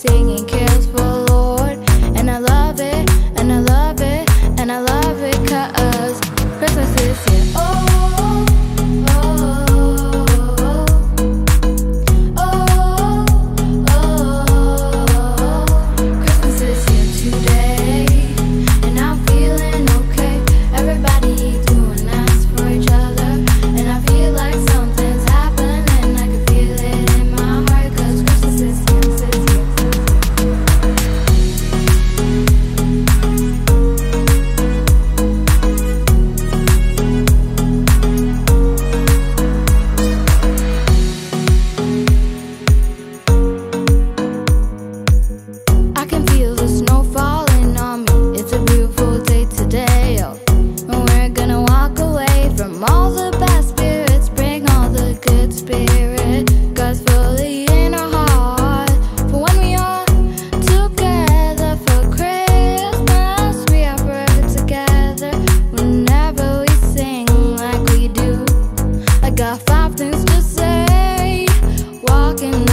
sing broken